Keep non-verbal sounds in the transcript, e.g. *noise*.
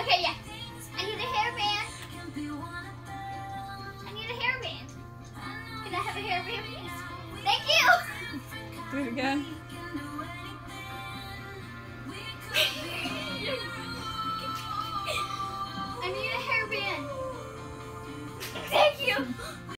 Okay, yeah. I need a hairband. I need a hairband. Can I have a hairband, please? Thank you. Do it again. *laughs* I need a hairband. *laughs*